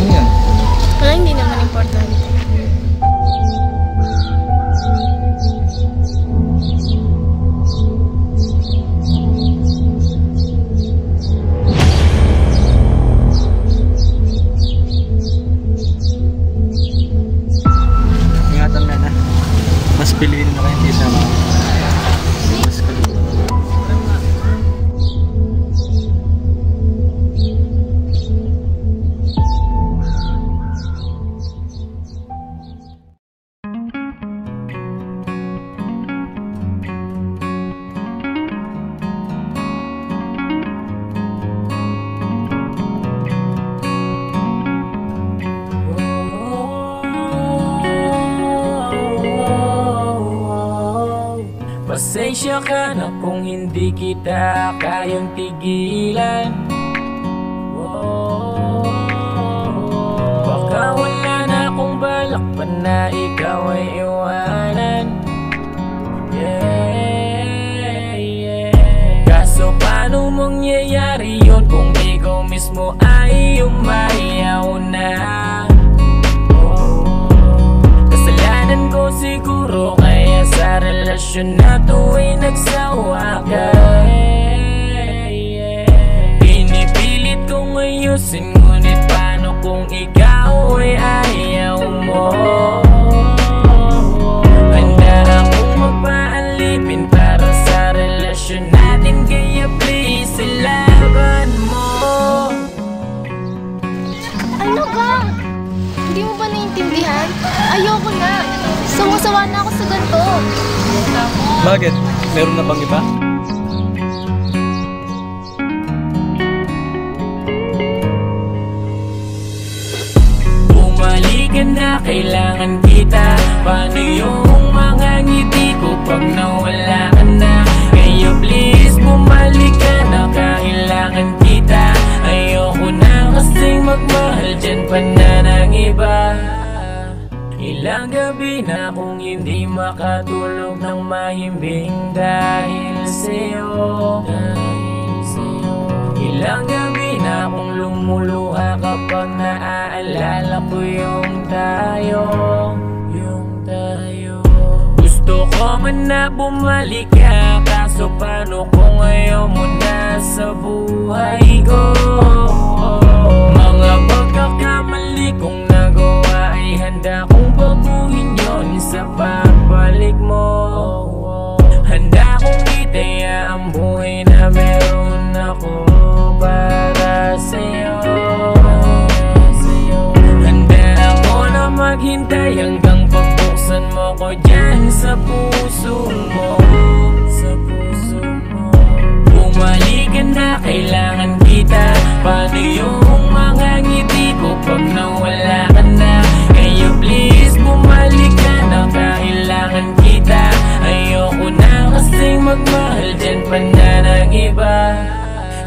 Yun yun. Wala, hindi naman importante. Ingatan na na. Mas piliin mo kayo hindi sa mga. Pasensya ka na kung hindi kita kayang tigilan. Oh, Baka wala na akong balak pa na ikaw ay iwanan. Yeah, yeah. Kaso paano mangyayari yun kung ikaw mismo ay umayaw na relasyon na ay nagsawa ka Pinipilit kong ayusin ngunit paano kung ikaw ay ayaw mo Sawa-sawa na ako sa ganito. Bakit? Meron na bang iba? Bumalik ka na, kailangan kita Paano yung mga ngiti ko pag nawala ka Ilang gabi na kung hindi makatulog ng mahimbing dahil sa'yo. Dahil sa'yo Ilang gabi na akong lumuluha kapag naaalala ko yung tayo Yung tayo. Gusto ko man na bumalik ka Kaso paano kung ayaw mo na sa buhay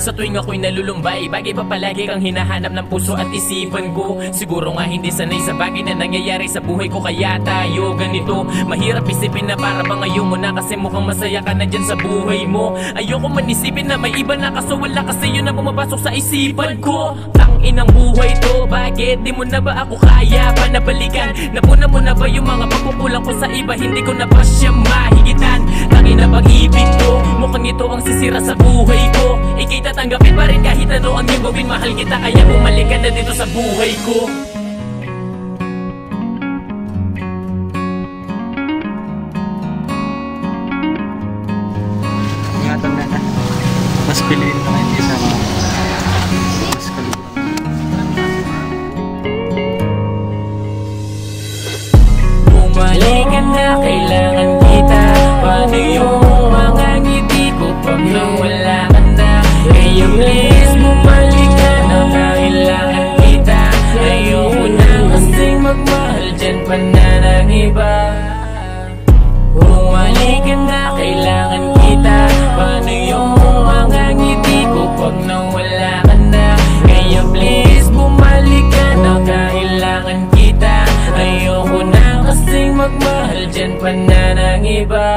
sa tuwing ako'y nalulumbay Bagay pa palagi kang hinahanap ng puso at isipan ko. Siguro nga hindi sanay sa bagay na nangyayari sa buhay ko Kaya tayo ganito. Mahirap isipin na para bang ayaw mo na Kasi mukhang masaya ka na dyan sa buhay mo. Ayoko man isipin na may iba na Kaso wala kasi yun na bumabasok sa isipan ko. Tang inang buhay to Bakit di mo na ba ako kaya pa nabalikan? Napuna mo na ba yung mga pagkukulang ko sa iba? Hindi ko na ba siya mahigitan Tangin na pag-ibig ko Mukhang ito ang sisira sa buhay ko Ika'y tatanggapin pa rin kahit ano ang iyong gawin Mahal kita kaya bumalik ka na dito sa buhay ko Ingatan na. Mas piliin na hindi sa mas kaluwa. Bumalik ka na, kailangan Paano yung mga ngiti ko pag nawala ka na. Kaya please, bumalik ka na, kailangan kita. Ayoko na kasing magmahal dyan pa na ng iba. Bumalik ka na, kailangan kita. Paano yung mga ngiti ko pag nawala ka na. Kaya please, bumalik ka na, kailangan kita. Ayoko na kasing magmahal dyan pa na ng iba